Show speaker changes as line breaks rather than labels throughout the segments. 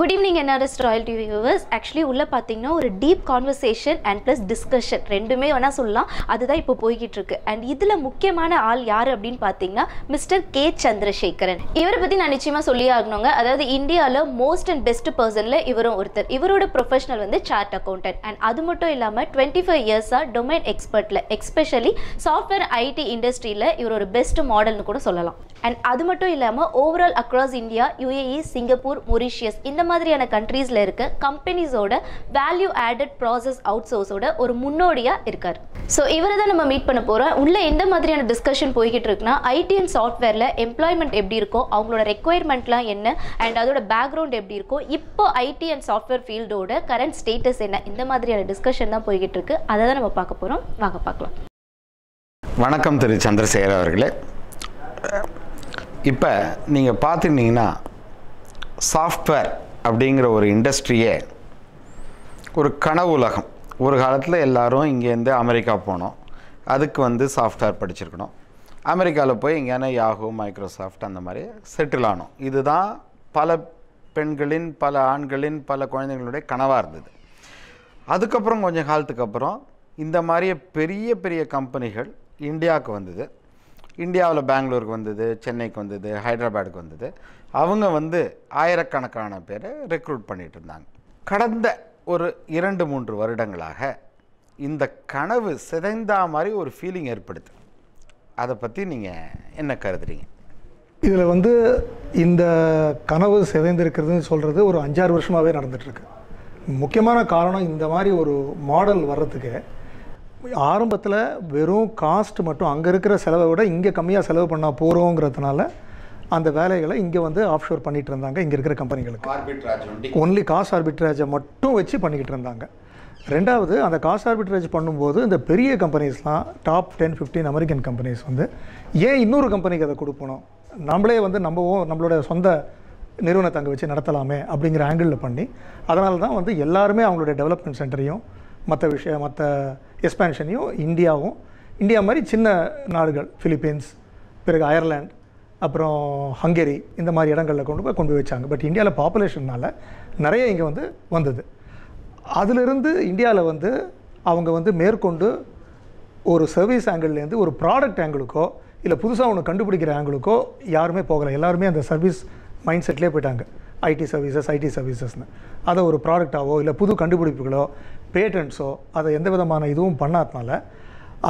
Good evening NRS royalty viewers actually உள்ளே பார்த்தீங்கன்னா ஒரு deep conversation and plus discussion ரெண்டுமே வேணால் சொல்லலாம். அதுதான் இப்போ போய்கிட்டு இருக்கு. அண்ட் இதில் முக்கியமான ஆள் யார் அப்படின்னு பார்த்தீங்கன்னா மிஸ்டர் கே சந்திரசேகரன். இவரை பற்றி நான் நிச்சயமாக சொல்லி ஆகணுங்க. அதாவது இந்தியாவில் மோஸ்ட் அண்ட் பெஸ்ட் பர்சனில் இவரும் ஒருத்தர். இவரோட ப்ரொஃபஷனல் வந்து சார்ட் அக்கௌண்டன்ட் அண்ட் அது மட்டும் இல்லாமல் டுவெண்ட்டி ஃபைவ் இயர்ஸாக டொமைன் எக்ஸ்பர்ட்டில் எக்ஸ்பெஷலி சாஃப்ட்வேர் ஐடி இண்டஸ்ட்ரியில் இவர் ஒரு பெஸ்ட் மாடல்னு கூட சொல்லலாம். அண்ட் அது மட்டும் இல்லாமல் overall across India UAE Singapore Mauritius இந்த மாதிரியான கண்ட்ரீஸில் இருக்க கம்பெனிஸோட வேல்யூ ஆடட் ப்ராசஸ் அவுட் சோர்ஸோட ஒரு முன்னோடியாக இருக்கார். ஸோ இவரை தான் நம்ம மீட் பண்ண போகிறோம் உள்ள எந்த மாதிரியான டிஸ்கஷன் போய்கிட்டு இருக்குன்னா ஐடி அண்ட் சாஃப்ட்வேரில் எம்ப்ளாய்மெண்ட் எப்படி இருக்கோ அவங்களோட ரெக்குயர்மெண்ட்லாம் என்ன அண்ட் அதோட பேக்ரவுண்ட் எப்படி இருக்கோ இப்போ ஐடி அண்ட் சாஃப்ட்வேர் ஃபீல்டோட கரண்ட் ஸ்டேட்டஸ் என்ன இந்த மாதிரியான டிஸ்கஷன் தான் போய்கிட்டு இருக்கு. அதை தான் நம்ம பார்க்க போகிறோம் வாங்க பார்க்கலாம்.
வணக்கம் திரு சந்திரசேகர் அவர்களே. இப்போ நீங்கள் பார்த்துருந்தீங்கன்னா சாஃப்ட்வேர் அப்படிங்கிற ஒரு இண்டஸ்ட்ரியே ஒரு கனவு உலகம். ஒரு காலத்தில் எல்லாரும் இங்கேருந்து அமெரிக்கா போனோம். அதுக்கு வந்து சாஃப்ட்வேர் படிச்சிருக்கணும். அமெரிக்காவில் போய் எங்கேயான யாஹூ மைக்ரோசாஃப்ட் அந்த மாதிரி செட்டில் ஆனோம். இதுதான் பல பெண்களின் பல ஆண்களின் பல குழந்தைங்களுடைய கனவாக இருந்தது. அதுக்கப்புறம் கொஞ்சம் காலத்துக்கு அப்புறம் இந்த மாதிரியே பெரிய பெரிய கம்பெனிகள் இந்தியாவுக்கு வந்தது. இந்தியாவில் பெங்களூருக்கு வந்தது சென்னைக்கு வந்தது ஹைதராபாடுக்கு வந்தது. அவங்க வந்து ஆயிரக்கணக்கான பேரை ரெக்ரூட் பண்ணிட்டு இருந்தாங்க. கடந்த ஒரு இரண்டு மூன்று வருடங்களாக இந்த கனவு சிதைந்தா மாதிரி ஒரு ஃபீலிங் ஏற்படுது. அதை பற்றி நீங்கள் என்ன கருதுறீங்க?
இதில் வந்து இந்த கனவு சிதைந்திருக்கிறதுன்னு சொல்கிறது ஒரு அஞ்சாறு வருஷமாகவே நடந்துகிட்ருக்கு முக்கியமான காரணம் இந்த மாதிரி ஒரு மாடல் வர்றதுக்கு ஆரம்பத்தில் வெறும் காஸ்ட் மட்டும் அங்கே இருக்கிற செலவை விட இங்கே கம்மியாக செலவு பண்ணால் போகிறோங்கிறதுனால அந்த வேலைகளை இங்கே வந்து ஆஃப்ஷோர் பண்ணிகிட்டு இருந்தாங்க இங்கே இருக்கிற கம்பெனிகளுக்கு ஒன்லி காஸ்ட் ஆர்பிட்ரேஜை மட்டும் வச்சு பண்ணிக்கிட்டு இருந்தாங்க. ரெண்டாவது அந்த காஸ்ட் ஆர்பிட்ரேஜ் பண்ணும்போது இந்த பெரிய கம்பெனிஸ்லாம் top ten fifteen American companies வந்து ஏன் இன்னொரு கம்பெனிக்கு அதை கொடுக்கணும்? நம்மளே வந்து நம்பவும் நம்மளோட சொந்த நிறுவனத்தை அங்கே வச்சு நடத்தலாமே அப்படிங்கிற ஆங்கிளில் பண்ணி அதனால தான் வந்து எல்லாருமே அவங்களுடைய டெவலப்மெண்ட் சென்டரையும் மற்ற விஷயம் மற்ற எக்ஸ்பேன்ஷனையும் இந்தியாவும். இந்தியா மாதிரி சின்ன நாடுகள் ஃபிலிப்பீன்ஸ் பிறகு அயர்லாண்ட் அப்புறம் ஹங்கேரி இந்த மாதிரி இடங்களில் கொண்டு போய் கொண்டு போய் வச்சாங்க. பட் இந்தியாவில் பாப்புலேஷன்னால் நிறைய இங்கே வந்து வந்தது. அதிலிருந்து இந்தியாவில் வந்து அவங்க வந்து மேற்கொண்டு ஒரு சர்வீஸ் ஆங்கிள்லேருந்து ஒரு ப்ராடக்ட் ஆங்கிளுக்கோ இல்லை புதுசாக ஒன்று கண்டுபிடிக்கிற ஆங்கிளுக்கோ யாருமே போகலை. எல்லாருமே அந்த சர்வீஸ் மைண்ட் செட்லேயே போயிட்டாங்க. ஐடி சர்வீசஸ் ஐடி சர்வீசஸ்னு அதை ஒரு ப்ராடக்டாவோ இல்லை புது கண்டுபிடிப்புகளோ பேட்டன்ட்ஸோ அதை எந்த விதமான இதுவும் பண்ணாதனால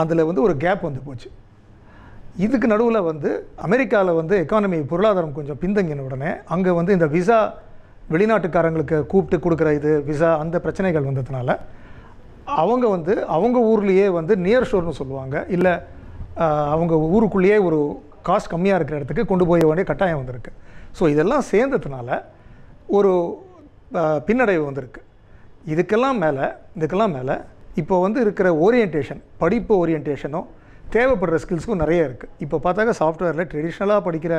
அதில் வந்து ஒரு கேப் வந்து போச்சு. இதுக்கு நடுவில் வந்து அமெரிக்காவில் வந்து எக்கானமி பொருளாதாரம் கொஞ்சம் பின்தங்கின உடனே அங்கே வந்து இந்த விசா வெளிநாட்டுக்காரங்களுக்கு கூப்பிட்டு கொடுக்குற இது விசா அந்த பிரச்சனைகள் வந்ததுனால அவங்க வந்து அவங்க ஊர்லேயே வந்து நியர் ஷோர்னு சொல்லுவாங்க. இல்லை அவங்க ஊருக்குள்ளேயே ஒரு காஸ்ட் கம்மியாக இருக்கிற இடத்துக்கு கொண்டு போய் வேண்டிய கட்டாயம் வந்திருக்கு. ஸோ இதெல்லாம் சேர்ந்ததுனால ஒரு பின்னடைவு வந்திருக்கு. இதுக்கெல்லாம் மேலே இதுக்கெல்லாம் மேலே இப்போ வந்து இருக்கிற ஓரியன்டேஷன் படிப்பு ஓரியன்டேஷனும் தேவைப்படுற ஸ்கில்ஸுக்கும் நிறைய இருக்குது இப்போ பார்த்தாக்க சாஃப்ட்வேரில் ட்ரெடிஷ்னலாக படிக்கிற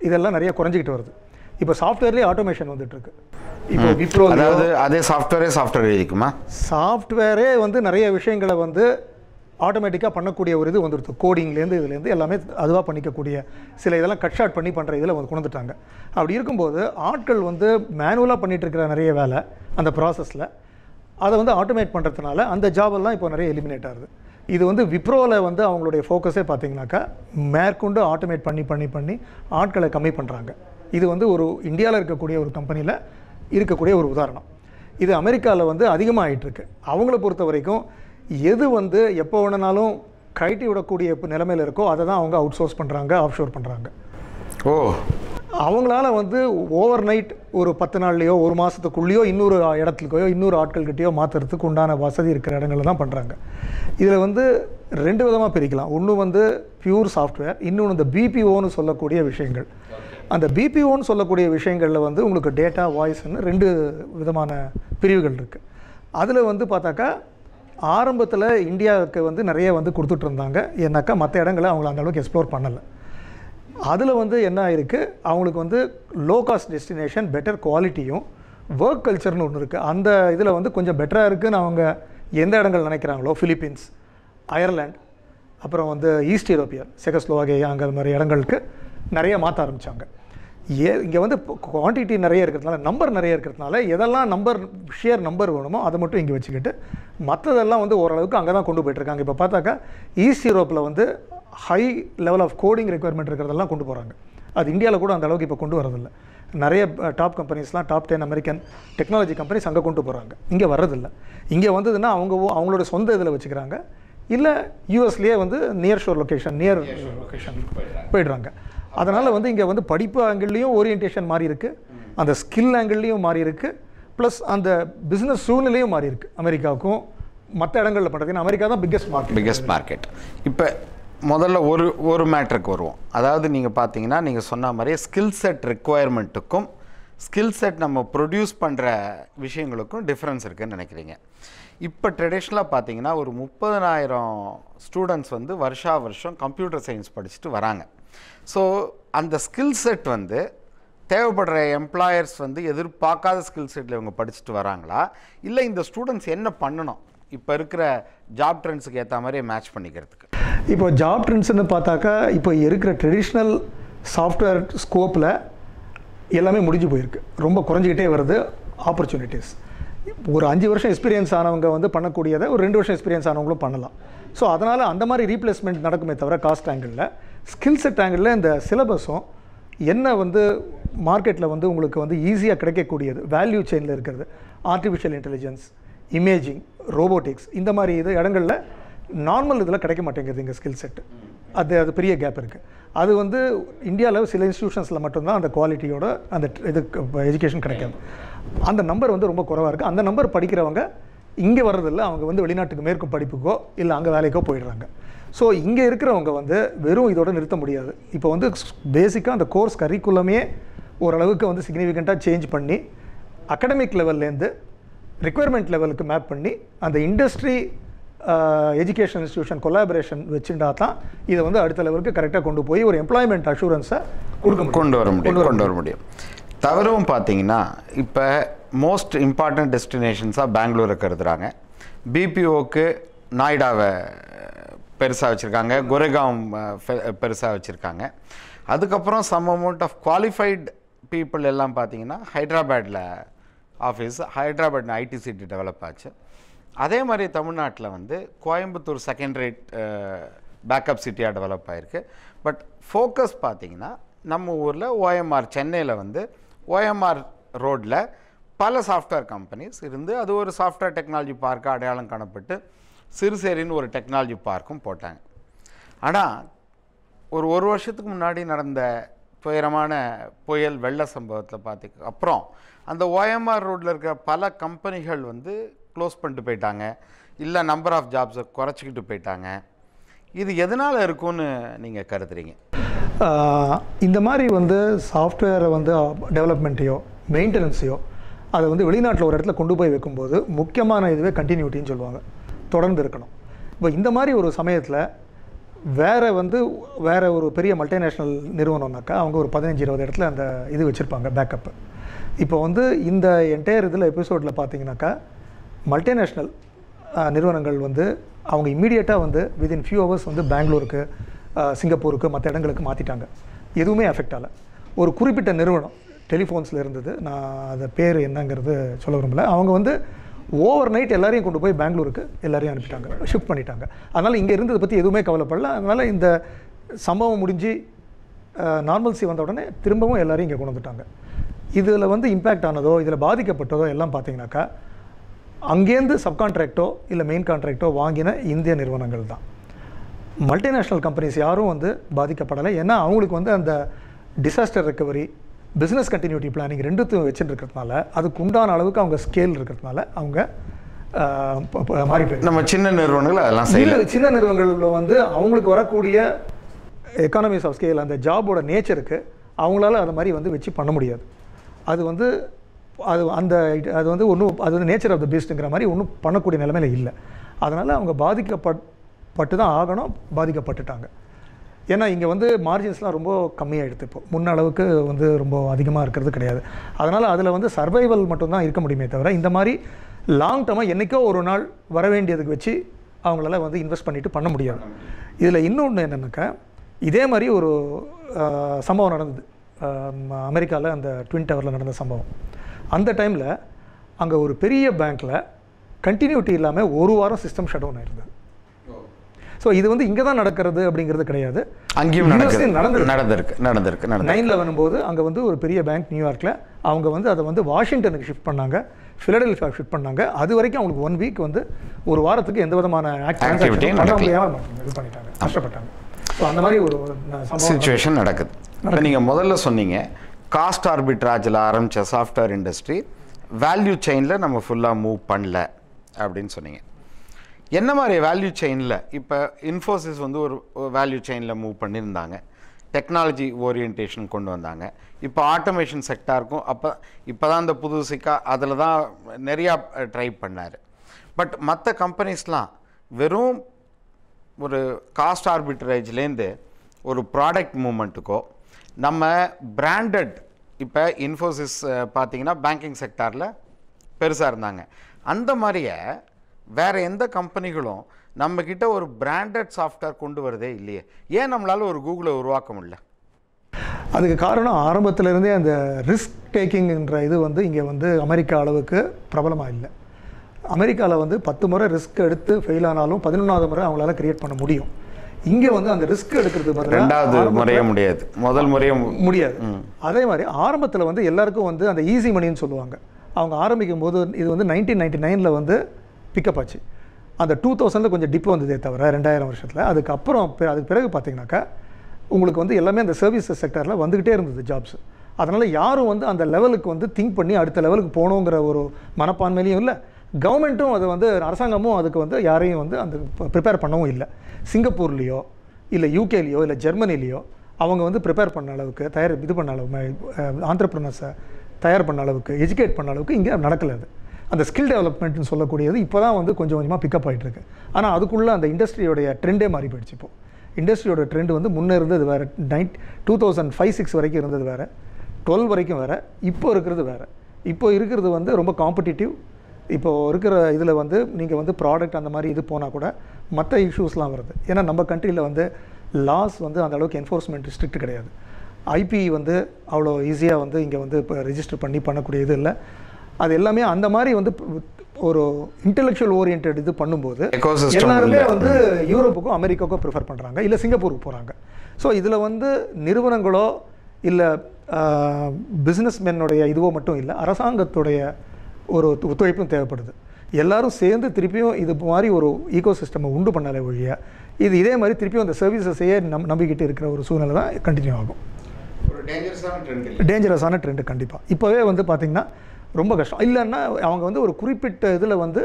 இதெல்லாம் நிறைய குறைஞ்சிக்கிட்டு வருது. இப்போ சாஃப்ட்வேர்லேயே ஆட்டோமேஷன் வந்துட்டுருக்கு இப்போ விப்ரோ
அதாவது அதே சாஃப்ட்வேரே சாஃப்ட்வேர் எழுதிக்குமா
சாஃப்ட்வேரே வந்து நிறைய விஷயங்களை வந்து ஆட்டோமேட்டிக்காக பண்ணக்கூடிய ஒரு இது வந்துடுது. கோடிங்லேருந்து இதுலேருந்து எல்லாமே அதுவாக பண்ணிக்கக்கூடிய சில இதெல்லாம் கட் ஷாட் பண்ணி பண்ணுற இதில் வந்து கொண்டுட்டாங்க அப்படி இருக்கும்போது ஆட்கள் வந்து மேனுவலாக பண்ணிட்டு இருக்கிற நிறைய வேலை அந்த ப்ராசஸில் அதை வந்து ஆட்டோமேட் பண்ணுறதுனால அந்த ஜாபெல்லாம் இப்போ நிறைய எலிமினேட் ஆகுது. இது வந்து விப்ரோவில் வந்து அவங்களுடைய ஃபோக்கஸே பார்த்தீங்கன்னாக்கா மேற்கொண்டு ஆட்டோமேட் பண்ணி பண்ணி பண்ணி ஆட்களை கம்மி பண்ணுறாங்க இது வந்து ஒரு இந்தியாவில் இருக்கக்கூடிய ஒரு கம்பெனியில் இருக்கக்கூடிய ஒரு உதாரணம். இது அமெரிக்காவில் வந்து அதிகமாக ஆகிட்டுருக்கு அவங்கள பொறுத்த வரைக்கும் எது வந்து எப்போ வேணுனாலும் கழட்டி விடக்கூடிய நிலைமையில் இருக்கோ அதை தான் அவங்க அவுட் சோர்ஸ் பண்ணுறாங்க ஆஃப் ஷோர் பண்ணுறாங்க
ஓ.
அவங்களால வந்து ஓவர் நைட் ஒரு பத்து நாள்லையோ ஒரு மாதத்துக்குள்ளேயோ இன்னொரு இடத்துலையோ இன்னொரு ஆட்கள்கிட்டயோ மாற்றுறதுக்கு உண்டான வசதி இருக்கிற இடங்களில் தான் பண்ணுறாங்க இதில் வந்து ரெண்டு விதமாக பிரிக்கலாம். ஒன்று வந்து பியூர் சாஃப்ட்வேர் இன்னொன்று இந்த பிபிஓன்னு சொல்லக்கூடிய விஷயங்கள். அந்த பிபிஓன்னு சொல்லக்கூடிய விஷயங்களில் வந்து உங்களுக்கு டேட்டா வாய்ஸ்னு ரெண்டு விதமான பிரிவுகள் இருக்குது அதில் வந்து பார்த்தாக்கா ஆரம்பத்தில் இந்தியாவுக்கு வந்து நிறைய வந்து கொடுத்துட்டு இருந்தாங்க. ஏன்னாக்கா மற்ற இடங்களை அவங்கள அந்த அளவுக்கு எக்ஸ்ப்ளோர் பண்ணலை. அதில் வந்து என்ன ஆயிருக்கு? அவங்களுக்கு வந்து லோ காஸ்ட் டெஸ்டினேஷன் பெட்டர் குவாலிட்டியும் ஒர்க் கல்ச்சர்னு ஒன்று இருக்குது அந்த இதில் வந்து கொஞ்சம் பெட்டராக இருக்குதுன்னு அவங்க எந்த இடங்கள் நினைக்கிறாங்களோ ஃபிலிப்பீன்ஸ் அயர்லாண்ட் அப்புறம் வந்து ஈஸ்ட் யூரோப்பியர் செகஸ்லோவாகியா அங்கே மாதிரி இடங்களுக்கு நிறைய மாற்ற ஆரம்பித்தாங்க ஏ இங்கே வந்து குவான்டிட்டி நிறைய இருக்கிறதுனால நம்பர் நிறைய இருக்கிறதுனால எதெல்லாம் நம்பர் ஷேர் நம்பர் வேணுமோ அதை மட்டும் இங்கே வச்சுக்கிட்டு மற்றதெல்லாம் வந்து ஓரளவுக்கு அங்கே தான் கொண்டு போயிட்டுருக்காங்க. இப்போ பார்த்தாக்கா ஈஸ்ட் யூரோப்பில் வந்து high level of coding requirement இருக்கிறதெல்லாம் கொண்டு போகிறாங்க அது இந்தியாவில் கூட அந்த அளவுக்கு இப்போ கொண்டு வரதில்லை. நிறைய top கம்பெனிஸ்லாம் top ten American technology companies அங்கே கொண்டு போகிறாங்க இங்கே வர்றதில்ல. இங்கே வந்ததுன்னா அவங்க அவங்களோட சொந்த இதில் வச்சுக்கிறாங்க. இல்லை யூஎஸ்லேயே வந்து near shore location near location போயிடுறாங்க. அதனால் வந்து இங்கே வந்து படிப்பு ஆங்கிள்லேயும் ஓரியன்டேஷன் மாறி இருக்குது அந்த ஸ்கில் ஆங்கிள்லேயும் மாறி இருக்குது ப்ளஸ் அந்த பிஸ்னஸ் சூழ்நிலையும் மாறி இருக்குது அமெரிக்காவுக்கும் மற்ற இடங்களில் பண்ணுறது அமெரிக்கா தான் பிக்கஸ்ட் மார்க்கெட்
பிக்கஸ்ட் மார்க்கெட் இப்போ முதல்ல ஒரு ஒரு மேட்ருக்கு வருவோம். அதாவது நீங்கள் பார்த்தீங்கன்னா நீங்கள் சொன்ன மாதிரியே ஸ்கில் செட் ரெக்குவயர்மெண்ட்டுக்கும் ஸ்கில் செட் நம்ம ப்ரொடியூஸ் பண்ணுற விஷயங்களுக்கும் டிஃப்ரென்ஸ் இருக்குதுன்னு நினைக்கிறீங்க. இப்போ ட்ரெடிஷ்னலாக பார்த்தீங்கன்னா ஒரு முப்பதனாயிரம் ஸ்டூடெண்ட்ஸ் வந்து வருஷா வருஷம் கம்ப்யூட்டர் சயின்ஸ் படிச்சுட்டு வராங்க. ஸோ அந்த ஸ்கில் செட் வந்து தேவைப்படுற எம்ப்ளாயர்ஸ் வந்து எதிர்பார்க்காத ஸ்கில் செட்டில் இவங்க படிச்சுட்டு வராங்களா? இல்லை இந்த ஸ்டூடெண்ட்ஸ் என்ன பண்ணணும்? இப்போ இருக்கிற ஜாப் ட்ரெண்ட்ஸுக்கு ஏற்ற மாதிரி மேட்ச் பண்ணிக்கிறதுக்கு.
இப்போ ஜாப் ட்ரெண்ட்ஸ்னு பார்த்தாக்கா இப்போ இருக்கிற ட்ரெடிஷ்னல் சாஃப்ட்வேர் ஸ்கோப்பில் எல்லாமே முடிஞ்சு போயிருக்கு. ரொம்ப குறைஞ்சிக்கிட்டே வருது ஆப்பர்ச்சுனிட்டிஸ் ஒரு அஞ்சு வருஷம் எக்ஸ்பீரியன்ஸ் ஆனவங்க வந்து பண்ணக்கூடியதை ஒரு ரெண்டு வருஷம் எக்ஸ்பீரியன்ஸ் ஆனவங்களும் பண்ணலாம். ஸோ அதனால் அந்த மாதிரி ரீப்ளேஸ்மெண்ட் நடக்குமே தவிர காஸ்ட் ஆங்கிளில் ஸ்கில் செட் ஆங்கிளில் இந்த சிலபஸும் என்ன வந்து மார்க்கெட்டில் வந்து உங்களுக்கு வந்து ஈஸியாக கிடைக்கக்கூடியது? வேல்யூ செயினில் இருக்கிறது. ஆர்டிஃபிஷியல் இன்டெலிஜென்ஸ் இமேஜிங் ரோபோட்டிக்ஸ் இந்த மாதிரி இது இடங்களில் நார்மல் இதில் கிடைக்க மாட்டேங்குது இங்கே ஸ்கில் செட்டு அது அது பெரிய கேப் இருக்குது அது வந்து இந்தியாவில் சில இன்ஸ்டியூஷன்ஸில் மட்டும்தான் அந்த குவாலிட்டியோட அந்த இது எஜுகேஷன் கிடைக்காது. அந்த நம்பர் வந்து ரொம்ப குறைவாக இருக்குது அந்த நம்பர் படிக்கிறவங்க இங்கே வர்றதில்ல. அவங்க வந்து வெளிநாட்டுக்கு மேற்கும் படிப்புக்கோ இல்லை அங்கே வேலைக்கோ போயிடுறாங்க. ஸோ இங்கே இருக்கிறவங்க வந்து வெறும் இதோட நிறுத்த முடியாது. இப்போ வந்து பேசிக்காக அந்த கோர்ஸ் கரிக்குலமே ஓரளவுக்கு வந்து சிக்னிஃபிகண்ட்டாக சேஞ்ச் பண்ணி அகடமிக் லெவல்லேருந்து ரெக்குயர்மெண்ட் லெவலுக்கு மேப் பண்ணி அந்த இண்டஸ்ட்ரி எஜுகேஷன் இன்ஸ்டியூஷன் கொலாபரேஷன் வச்சுட்டா தான் இதை வந்து அடுத்த லெவலுக்கு கரெக்டாக கொண்டு போய் ஒரு எம்ப்ளாய்மெண்ட் அஷூரன்ஸை கொடுக்க
கொண்டு வர முடியும் கொண்டு வர முடியும். தவறும் பார்த்தீங்கன்னா இப்போ மோஸ்ட் இம்பார்ட்டன்ட் டெஸ்டினேஷன்ஸாக பெங்களூரை கருதுறாங்க பிபிஓக்கு நாய்டாவை பெருசாக வச்சுருக்காங்க. குரேகாம் பெருசாக வச்சுருக்காங்க. அதுக்கப்புறம் some amount of qualified people எல்லாம் பார்த்தீங்கன்னா ஹைதராபாடில் office Hyderabad IT city develop ஆச்சு. அதே மாதிரி தமிழ்நாட்டில் வந்து கோயம்புத்தூர் செகண்ட் ரேட் பேக்கப் சிட்டியாக டெவலப் ஆயிருக்கு. பட் ஃபோக்கஸ் பார்த்தீங்கன்னா நம்ம ஊரில் ஓஎம்ஆர் சென்னையில் வந்து ஓஎம்ஆர் ரோட்டில் பல சாஃப்ட்வேர் கம்பெனிஸ் இருந்து அது ஒரு சாஃப்ட்வேர் டெக்னாலஜி பார்க்காக அடையாளம் காணப்பட்டு சிறுசேரின்னு ஒரு டெக்னாலஜி பார்க்கும் போட்டாங்க. ஆனால் ஒரு ஒரு வருஷத்துக்கு முன்னாடி நடந்த துயரமான புயல் வெள்ள சம்பவத்தில் பார்த்து அப்புறம் அந்த ஓஎம்ஆர் ரோட்டில் இருக்கிற பல கம்பெனிகள் வந்து க்ளோஸ் பண்ணிட்டு போயிட்டாங்க. இல்லை நம்பர் ஆஃப் ஜாப்ஸை குறைச்சிக்கிட்டு போயிட்டாங்க. இது எதனால் இருக்கும்னு நீங்கள் கருதுறீங்க?
இந்த மாதிரி வந்து சாஃப்ட்வேரை வந்து டெவலப்மெண்ட்டையோ மெயின்டெனன்ஸையோ அதை வந்து வெளிநாட்டில் ஒரு இடத்துல கொண்டு போய் வைக்கும்போது முக்கியமான இதுவே கண்டினியூட்டின்னு சொல்லுவாங்க. தொடர்ந்து இருக்கணும் இப்போ இந்த மாதிரி ஒரு சமயத்தில் வேறு வந்து வேறு ஒரு பெரிய மல்டிநேஷ்னல் நிறுவனம்னாக்கா அவங்க ஒரு பதினஞ்சு இருபது இடத்துல அந்த இது வச்சுருப்பாங்க பேக்கப்பு இப்போ வந்து இந்த என்டையர் இதில் எபிசோடில் பார்த்தீங்கன்னாக்கா மல்டிநேஷ்னல் நிறுவனங்கள் வந்து அவங்க இம்மீடியட்டாக வந்து விதின் ஃபியூ ஹவர்ஸ் வந்து பெங்களூருக்கு சிங்கப்பூருக்கு மற்ற இடங்களுக்கு மாற்றிட்டாங்க எதுவுமே அஃபெக்ட் ஆகலை. ஒரு குறிப்பிட்ட நிறுவனம் டெலிஃபோன்ஸில் இருந்தது. நான் அதை பேர் என்னங்கிறது சொல்ல விரும்பல. அவங்க வந்து ஓவர் நைட் எல்லாரையும் கொண்டு போய் பெங்களூருக்கு எல்லாரையும் அனுப்பிட்டாங்க. ஷிஃப்ட் பண்ணிட்டாங்க. அதனால் இங்கே இருந்ததை பற்றி எதுவுமே கவலைப்படல. அதனால் இந்த சம்பவம் முடிஞ்சு நார்மல்சி வந்த உடனே திரும்பவும் எல்லாரையும் இங்கே கொண்டு வந்துட்டாங்க. இதில் வந்து இம்பேக்ட் ஆனதோ இதில் பாதிக்கப்பட்டதோ எல்லாம் பார்த்தீங்கன்னாக்கா அங்கேருந்து சப்கான்ட்ராக்டோ இல்லை மெயின் கான்ட்ராக்டோ வாங்கின இந்திய நிறுவனங்கள் தான். மல்டிநேஷ்னல் கம்பெனிஸ் யாரும் வந்து பாதிக்கப்படலை. ஏன்னா அவங்களுக்கு வந்து அந்த disaster recovery business continuity planning ரெண்டுத்தையும் வச்சுட்டு இருக்கிறதுனால அதுக்கு உண்டான அளவுக்கு அவங்க ஸ்கேல் இருக்கிறதுனால அவங்க ஆஹ், ப- ப- மாறி போயிருக்கு.
நம்ம சின்ன நிறுவனங்கள் அதெல்லாம் செய்யல.
சின்ன நிறுவனங்களில் வந்து அவங்களுக்கு வரக்கூடிய எக்கானமிஸ் ஆஃப் ஸ்கேல் அந்த ஜாபோட நேச்சருக்கு அவங்களால அது மாதிரி வந்து வச்சு பண்ண முடியாது. அது வந்து அது அந்த அது வந்து ஒன்றும் அது வந்து நேச்சர் ஆஃப் த பீஸ்ட்டுங்கிற மாதிரி ஒன்றும் பண்ணக்கூடிய நிலைமையில இல்லை. அதனால் அவங்க பாதிக்கப்பட் பட்டு தான் ஆகணும் பாதிக்கப்பட்டுட்டாங்க. ஏன்னா இங்கே வந்து மார்ஜின்ஸ்லாம் ரொம்ப கம்மியாகிடுது இப்போ. முன்ன அளவுக்கு வந்து ரொம்ப அதிகமாக இருக்கிறது கிடையாது. அதனால் அதில் வந்து சர்வைவல் மட்டும்தான் இருக்க முடியுமே தவிர இந்த மாதிரி லாங் டர்மாக என்றைக்கோ ஒரு நாள் வர வேண்டியதுக்கு வச்சு அவங்களால வந்து இன்வெஸ்ட் பண்ணிட்டு பண்ண முடியாது. இதில் இன்னொன்று என்னென்னாக்கா இதே மாதிரி ஒரு சம்பவம் நடந்தது. அமெரிக்காவில் அந்த ட்வின் டவரில் நடந்த சம்பவம். அந்த டைமில் அங்கே ஒரு பெரிய பேங்க்கில் கண்டினியூட்டி இல்லாமல் ஒரு வாரம் சிஸ்டம் ஷட் டவுன் ஆயிருந்தது. ஸோ இது வந்து இங்கே தான் நடக்கிறது அப்படிங்கிறது கிடையாது.
அங்கேயும்
நடந்திருக்கு.
நடந்திருக்கு நடந்திருக்கு நடந்திருக்கு.
நைன் லெவன் போது அங்கே வந்து ஒரு பெரிய பேங்க் நியூயார்க்கில் அவங்க வந்து அதை வந்து வாஷிங்டனுக்கு ஷிஃப்ட் பண்ணாங்க ஃபிலடெல்ஃபியா ஷிஃப்ட் பண்ணாங்க. அது வரைக்கும் அவங்களுக்கு ஒன் வீக் வந்து ஒரு வாரத்துக்கு எந்த விதமான transaction பண்ண
நடக்கல.
முடியாம இது பண்ணிட்டாங்க கஷ்டப்பட்டாங்க. ஸோ அந்த மாதிரி ஒரு
சுச்சுவேஷன் நடக்குது. இப்போ நீங்கள் முதல்ல சொன்னீங்க காஸ்ட் ஆர்பிட்ராஜில் ஆரம்பித்த சாஃப்ட்வேர் இண்டஸ்ட்ரி வேல்யூ செயினில் நம்ம ஃபுல்லாக மூவ் பண்ணல அப்படின்னு சொன்னீங்க. என்ன மாதிரி வேல்யூ செயினில் இப்போ இன்ஃபோசிஸ் வந்து ஒரு வேல்யூ செயினில் மூவ் பண்ணியிருந்தாங்க. டெக்னாலஜி ஓரியன்டேஷன் கொண்டு வந்தாங்க. இப்போ ஆட்டோமேஷன் செக்டாருக்கும் அப்போ இப்போ தான் இந்த புது சிக்கா அதில் தான் நிறையா ட்ரை பண்ணார். பட் மற்ற கம்பெனிஸ்லாம் வெறும் ஒரு காஸ்ட் ஆர்பிட்ரேஜ்லேருந்து ஒரு ப்ராடக்ட் மூமெண்ட்டுக்கோ நம்ம பிராண்டட் இப்போ இன்ஃபோசிஸ் பார்த்தீங்கன்னா பேங்கிங் செக்டாரில் பெருசாக இருந்தாங்க. அந்த மாதிரியே வேறு எந்த கம்பெனிகளும் நம்மக்கிட்ட ஒரு பிராண்டட் சாஃப்ட்வேர் கொண்டு வரதே இல்லையே. ஏன் நம்மளால் ஒரு கூகுளை உருவாக்க முடியல?
அதுக்கு காரணம் ஆரம்பத்துல இருந்தே அந்த ரிஸ்க் டேக்கிங்ன்ற இது வந்து இங்கே வந்து அமெரிக்கா அளவுக்கு பிரபலமாக இல்லை. அமெரிக்காவில் வந்து பத்து முறை ரிஸ்க் எடுத்து ஃபெயில் ஆனாலும் பதினொன்றாவது முறை அவங்களால கிரியேட் பண்ண முடியும். இங்கே வந்து அந்த ரிஸ்க் எடுக்கிறதுக்கு பதிலா
ரெண்டாவது முறையே முடியாது. முதல் முறையே
முடியாது. அதே மாதிரி ஆரம்பத்தில் வந்து எல்லாருக்கும் வந்து அந்த ஈஸி மணின்னு சொல்லுவாங்க. அவங்க ஆரம்பிக்கும் போது இது வந்து நைன்டீன் நைன்டி நைனில் வந்து பிக்கப் ஆச்சு. அந்த டூ தௌசண்டில் கொஞ்சம் டிப் வந்ததே தவிர ரெண்டாயிரம் வருஷத்தில். அதுக்கப்புறம் அதுக்கு பிறகு பார்த்தீங்கன்னாக்கா உங்களுக்கு வந்து எல்லாமே அந்த சர்வீசஸ் செக்டரில் வந்துக்கிட்டே இருந்தது ஜாப்ஸ் அதனால் யாரும் வந்து அந்த லெவலுக்கு வந்து திங்க் பண்ணி அடுத்த லெவலுக்கு போகணுங்கிற ஒரு மனப்பான்மையிலையும் இல்லை. கவர்மெண்ட்டும் அது வந்து அரசாங்கமும் அதுக்கு வந்து யாரையும் வந்து அந்த ப்ரிப்பேர் பண்ணவும் இல்லை. சிங்கப்பூர்லேயோ இல்லை யூகேலேயோ இல்லை ஜெர்மனிலேயோ அவங்க வந்து ப்ரிப்பேர் பண்ண அளவுக்கு தயார் இது பண்ண அளவு ஆண்டர்பிரினர்ஸை தயார் பண்ண அளவுக்கு எஜுகேட் பண்ண அளவுக்கு இங்கே நடக்கலை அது. அந்த ஸ்கில் டெவலப்மெண்ட்னு சொல்லக்கூடியது இப்போ தான் வந்து கொஞ்சம் கொஞ்சமாக பிக்கப் ஆகிட்டுருக்கு ஆனால் அதுக்குள்ளே அந்த இண்டஸ்ட்ரியோடைய ட்ரெண்டே மாறி போயிடுச்சு இப்போ. இண்டஸ்ட்ரியோட ட்ரெண்ட் வந்து முன்னே இருந்தது வேறு nine two thousand five six வரைக்கும் இருந்தது வேறு டுவெல் வரைக்கும் வேறு இப்போ இருக்கிறது வேறு. இப்போ இருக்கிறது வந்து ரொம்ப காம்படிட்டிவ் இப்போது இருக்கிற இதில் வந்து நீங்கள் வந்து ப்ராடக்ட் அந்த மாதிரி இது போனால் கூட மற்ற இஷ்யூஸ்லாம் வருது. ஏன்னா நம்ம கண்ட்ரியில் வந்து லாஸ் வந்து அந்த அளவுக்கு என்ஃபோர்ஸ்மெண்ட் ஸ்ட்ரிக்ட் கிடையாது. ஐபி வந்து அவ்வளோ ஈஸியாக வந்து இங்கே வந்து இப்போ ரிஜிஸ்டர் பண்ணி பண்ணக்கூடிய இது இல்லை. அது எல்லாமே அந்த மாதிரி வந்து ஒரு இன்டெலெக்சுவல் ஓரியன்ட் இது பண்ணும்போது எல்லாருமே. வந்து யூரோப்புக்கும் அமெரிக்காவுக்கும் ப்ரிஃபர் பண்ணுறாங்க இல்லை சிங்கப்பூருக்கு போகிறாங்க ஸோ இதில் வந்து நிறுவனங்களோ இல்லை பிஸ்னஸ் மென்னுடைய இதுவோ மட்டும் இல்லை அரசாங்கத்துடைய ஒரு ஒத்து- ஒத்துழைப்பும் தேவைப்படுது. எல்லாரும் சேர்ந்து திருப்பியும் இது மாதிரி ஒரு ஈகோ சிஸ்டமை உண்டு பண்ணலை ஒழிய இது இதே மாதிரி திருப்பியும் அந்த சர்வீசஸையே நம் நம்பிக்கிட்டு இருக்கிற ஒரு சூழ்நிலை தான் கண்டினியூ ஆகும்.
ஒரு டேஞ்சரஸான ட்ரெண்ட்
டேஞ்சரஸான ட்ரெண்டு கண்டிப்பாக இப்போவே வந்து பார்த்திங்கன்னா ரொம்ப கஷ்டம். இல்லைன்னா அவங்க வந்து ஒரு குறிப்பிட்ட இதில் வந்து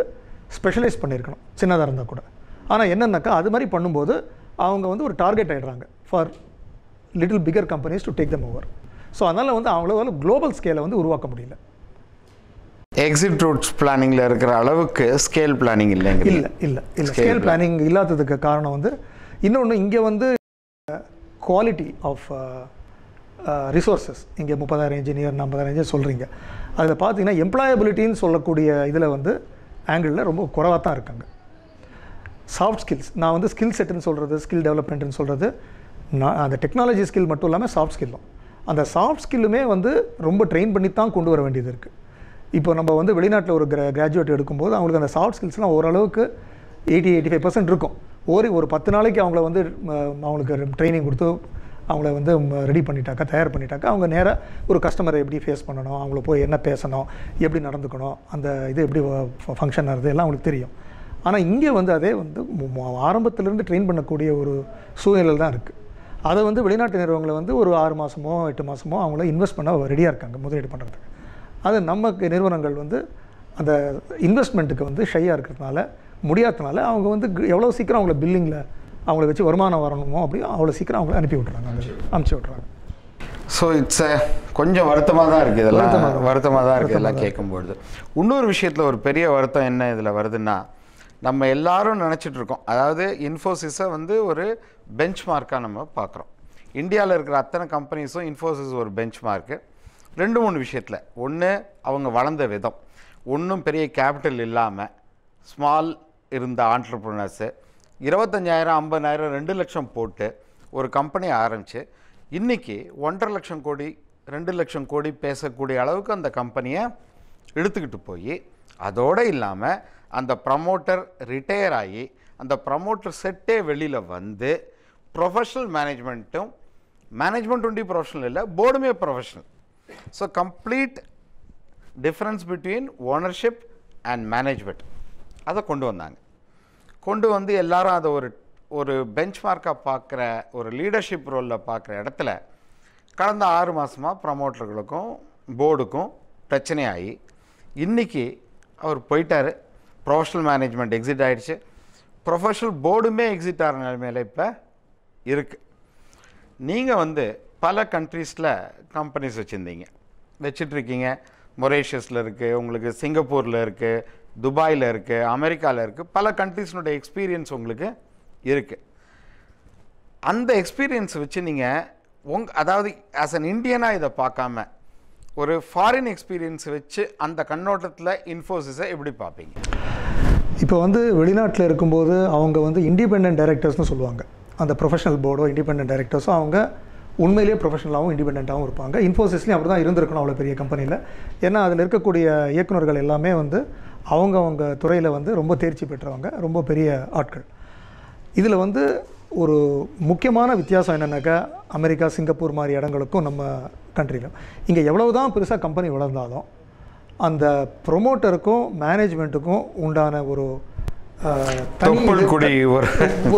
ஸ்பெஷலைஸ் பண்ணியிருக்கணும். சின்னதாக இருந்தால் கூட. ஆனால் என்னன்னாக்கா அது மாதிரி பண்ணும்போது அவங்க வந்து ஒரு target ஆகிடுறாங்க for little bigger companies to take them over so அதனால் வந்து அவங்களால குளோபல் ஸ்கேலை வந்து உருவாக்க முடியல.
எக்ஸிட் ரூட்ஸ் பிளானிங்கில் இருக்கிற அளவுக்கு ஸ்கேல் பிளானிங் இல்லைங்க
இல்லை இல்லை இல்லை. ஸ்கேல் பிளானிங் இல்லாததுக்கு காரணம் வந்து இன்னொன்று இங்கே வந்து குவாலிட்டி ஆஃப் ரிசோர்ஸஸ் இங்கே முப்பதாயிரம் இன்ஜினியர் நாற்பதாயிரம் இன்ஜினியர் சொல்கிறீங்க அதில் பார்த்தீங்கன்னா எம்ப்ளாயபிலிட்டின்னு சொல்லக்கூடிய இதில் வந்து ஆங்கிளில் ரொம்ப குறைவாக தான் இருக்காங்க. சாஃப்ட் ஸ்கில்ஸ் நான் வந்து ஸ்கில் செட்டுன்னு சொல்கிறது ஸ்கில் டெவலப்மெண்ட்டுன்னு சொல்கிறது நான் அந்த டெக்னாலஜி ஸ்கில் மட்டும் இல்லாமல் சாஃப்ட் ஸ்கில்லும் அந்த சாஃப்ட் ஸ்கில்லுமே வந்து ரொம்ப ட்ரெயின் பண்ணி தான் கொண்டு வர வேண்டியது இருக்குது இப்போ நம்ம வந்து வெளிநாட்டில் ஒரு கிரா கிராஜுவேட் எடுக்கும்போது அவங்களுக்கு அந்த சாஃப்ட் ஸ்கில்ஸ்லாம் ஓரளவுக்கு எயிட்டி எயிட்டி ஃபைவ் பர்சன்ட் இருக்கும். ஒரு ஒரு பத்து நாளைக்கு அவங்கள வந்து அவங்களுக்கு ட்ரைனிங் கொடுத்து அவங்கள வந்து ரெடி பண்ணிட்டாக்கா தயார் பண்ணிட்டாக்கா அவங்க நேராக ஒரு கஸ்டமரை எப்படி ஃபேஸ் பண்ணணும் அவங்கள போய் என்ன பேசணும் எப்படி நடந்துக்கணும் அந்த இது எப்படி ஃபங்க்ஷன் ஆகுது எல்லாம் அவங்களுக்கு தெரியும். ஆனால் இங்கே வந்து அதே வந்து ஆரம்பத்திலேருந்து ட்ரெயின் பண்ணக்கூடிய ஒரு சூழ்நிலை தான் இருக்குது அதை வந்து வெளிநாட்டு நிறுவனங்களை வந்து ஒரு ஆறு மாதமோ எட்டு மாதமோ அவங்கள இன்வெஸ்ட் பண்ண ரெடியாக இருக்காங்க முதலீடு பண்ணுறதுக்கு அது நமக்கு நிறுவனங்கள் வந்து அந்த இன்வெஸ்ட்மெண்ட்டுக்கு வந்து ஷையாக இருக்கிறதுனால முடியாததுனால அவங்க வந்து எவ்வளோ சீக்கிரம் அவங்கள பில்லிங்கில் அவங்கள வச்சு வருமானம் வரணுமோ அப்படி அவ்வளோ சீக்கிரம் அவங்கள அனுப்பி விட்றாங்க அனுப்பிச்சி விட்றாங்க
ஸோ இட்ஸ் கொஞ்சம் வருத்தமாக தான் இருக்குது இதெல்லாம். வருத்தமாக தான். இருக்குது எல்லாம் கேட்கும்பொழுது. இன்னொரு விஷயத்தில் ஒரு பெரிய வருத்தம் என்ன இதில் வருதுன்னா நம்ம எல்லாரும் நினச்சிட்டு இருக்கோம். அதாவது இன்ஃபோசிஸை வந்து ஒரு பெஞ்ச் மார்க்காக நம்ம பார்க்குறோம். இந்தியாவில் இருக்கிற அத்தனை கம்பெனிஸும் இன்ஃபோசிஸ் ஒரு பெஞ்ச் மார்க்கு ரெண்டு மூணு விஷயத்தில். ஒன்று அவங்க வளர்ந்த விதம். ஒன்றும் பெரிய கேபிட்டல் இல்லாமல் ஸ்மால் இருந்த ஆண்டர்ப்ரனர்ஸு இருபத்தஞ்சாயிரம் ஐம்பதாயிரம் ரெண்டு லட்சம் போட்டு ஒரு கம்பெனி ஆரம்பித்து இன்றைக்கி ஒன்றரை லட்சம் கோடி ரெண்டு லட்சம் கோடி பேசக்கூடிய அளவுக்கு அந்த கம்பெனியை எடுத்துக்கிட்டு போய் அதோடு இல்லாமல் அந்த ப்ரமோட்டர் ரிட்டையர் ஆகி அந்த ப்ரமோட்டர் செட்டே வெளியில் வந்து ப்ரொஃபஷனல் மேனேஜ்மெண்ட்டும் மேனேஜ்மெண்ட் ஒண்டி ப்ரொஃபஷனல் இல்லை போர்டுமே professional so complete difference between ownership and management அதை கொண்டு வந்தாங்க. கொண்டு வந்து எல்லாரும் அதை ஒரு ஒரு பெஞ்ச் மார்க்காக பார்க்குற ஒரு லீடர்ஷிப் ரோலில் பார்க்குற இடத்துல கடந்த ஆறு மாதமாக ப்ரமோட்டர்களுக்கும் போர்டுக்கும் பிரச்சனையாகி இன்றைக்கி அவர் போயிட்டார். ப்ரொஃபஷனல் மேனேஜ்மெண்ட் எக்ஸிட் ஆகிடுச்சு ப்ரொஃபஷனல் போர்டுமே எக்ஸிட் ஆகிற நிலைமையில் இப்போ இருக்குது நீங்கள் வந்து பல கண்ட்ரீஸில் கம்பெனிஸ் வச்சுருந்தீங்க. வச்சிட்ருக்கீங்க மொரேஷியஸில் இருக்குது உங்களுக்கு சிங்கப்பூரில் இருக்குது துபாயில் இருக்குது அமெரிக்காவில் இருக்குது பல கண்ட்ரீஸ்னுடைய எக்ஸ்பீரியன்ஸ் உங்களுக்கு இருக்குது அந்த எக்ஸ்பீரியன்ஸ் வச்சு நீங்கள் உங் அதாவது ஆஸ் அன் இண்டியனாக இதை பார்க்காம ஒரு ஃபாரின் எக்ஸ்பீரியன்ஸ் வச்சு அந்த கண்ணோட்டத்தில் இன்ஃபோசிஸை எப்படி பார்ப்பீங்க?
இப்போ வந்து வெளிநாட்டில் இருக்கும்போது அவங்க வந்து இண்டிபெண்டன்ட் டைரக்டர்ஸ்னு சொல்லுவாங்க. அந்த ப்ரொஃபஷனல் போர்டோ இண்டிபெண்ட் டைரக்டர்ஸோ அவங்க உண்மையிலேயே ப்ரொஃபஷனலாகவும் இண்டிபெண்ட்டாகவும் இருப்பாங்க. இன்ஃபோசிஸ்லேயும் அப்படி தான் இருந்திருக்கணும் அவ்வளோ பெரிய கம்பெனியில் ஏன்னா அதில் இருக்கக்கூடிய இயக்குனர்கள் எல்லாமே வந்து அவங்க அவங்க துறையில் வந்து ரொம்ப தேர்ச்சி பெற்றவங்க ரொம்ப பெரிய ஆட்கள். இதில் வந்து ஒரு முக்கியமான வித்தியாசம் என்னென்னாக்கா அமெரிக்கா சிங்கப்பூர் மாதிரி இடங்களுக்கும் நம்ம கண்ட்ரிலும் இங்கே எவ்வளவு தான் பெருசாக கம்பெனி வளர்ந்தாலும் அந்த ப்ரொமோட்டருக்கும் மேனேஜ்மெண்ட்டுக்கும் உண்டான ஒரு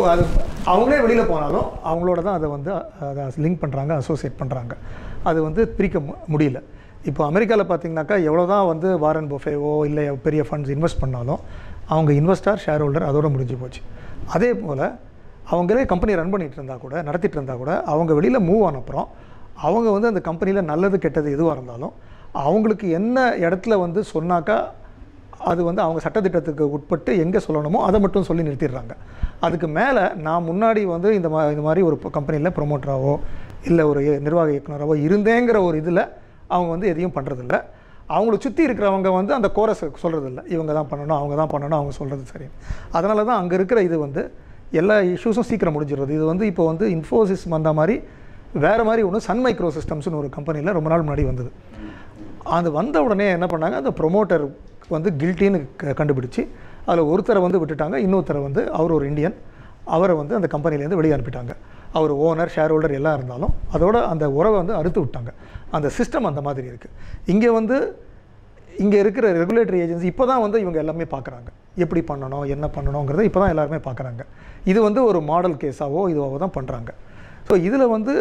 அது அவங்களே வெளியில் போனாலும் அவங்களோட தான் அதை வந்து அதை லிங்க் பண்ணுறாங்க அசோசியேட் பண்ணுறாங்க அது வந்து பிரிக்க மு- முடியல. இப்போ அமெரிக்காவில் பார்த்தீங்கன்னாக்கா எவ்வளோ தான் வந்து வாரன் பொஃபேவோ இல்லை பெரிய ஃபண்ட்ஸ் இன்வெஸ்ட் பண்ணாலும் அவங்க இன்வெஸ்டார் ஷேர் ஹோல்டர் அதோட முடிஞ்சு போச்சு. அதே போல் அவங்களே கம்பெனி ரன் பண்ணிட்டு இருந்தால் கூட நடத்திட்டு இருந்தால் கூட அவங்க வெளியில் மூவ் ஆன அப்புறம் அவங்க வந்து அந்த கம்பெனியில் நல்லது கெட்டது எதுவாக இருந்தாலும் அவங்களுக்கு என்ன இடத்துல வந்து சொன்னாக்கா அது வந்து அவங்க சட்டத்திட்டத்துக்கு உட்பட்டு எங்கே சொல்லணுமோ அதை மட்டும் சொல்லி நிறுத்திடுறாங்க. அதுக்கு மேலே நான் முன்னாடி வந்து இந்த மா இந்த மாதிரி ஒரு கம்பெனியில் ப்ரொமோட்டராகவோ இல்லை ஒரு நிர்வாக இயக்குனராகவோ இருந்தேங்கிற ஒரு இதில் அவங்க வந்து எதையும் பண்ணுறதில்ல அவங்கள சுற்றி இருக்கிறவங்க வந்து அந்த கோரஸ் சொல்கிறதில்ல இவங்க தான் பண்ணணும் அவங்க தான் பண்ணணும் அவங்க சொல்கிறது சரி. அதனால தான் அங்கே இருக்கிற இது வந்து எல்லா இஷ்யூஸும் சீக்கிரம் முடிஞ்சிடுறது. இது வந்து இப்போ வந்து இன்ஃபோசிஸ் வந்த மாதிரி வேறு மாதிரி ஒன்று சன் மைக்ரோ சிஸ்டம்ஸ்னு ஒரு கம்பெனியில் ரொம்ப நாள் முன்னாடி வந்தது. அது வந்த உடனே என்ன பண்ணாங்க அந்த ப்ரொமோட்டர் வந்து கில்ட்டின்னு க கண்டுபிடிச்சி அதில் ஒருத்தரை வந்து விட்டுட்டாங்க. இன்னொருத்தரை வந்து அவர் ஒரு இந்தியன் அவரை வந்து அந்த கம்பெனிலேருந்து வெளியே அனுப்பிட்டாங்க. அவர் ஓனர் ஷேர் ஹோல்டர் எல்லாம் இருந்தாலும் அதோட அந்த உறவை வந்து அறுத்து விட்டாங்க. அந்த சிஸ்டம் அந்த மாதிரி இருக்குது இங்கே வந்து இங்கே இருக்கிற ரெகுலேட்டரி ஏஜென்சி இப்போ தான் வந்து இவங்க எல்லாமே பார்க்குறாங்க எப்படி பண்ணணும் என்ன பண்ணணுங்கிறத இப்போ தான் எல்லாருமே பார்க்குறாங்க இது வந்து ஒரு மாடல் கேஸாவோ இதுவாகவோ தான் பண்ணுறாங்க ஸோ இதில் வந்து